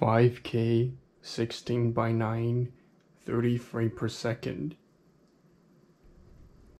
5K 16 by 9 30 frame per second.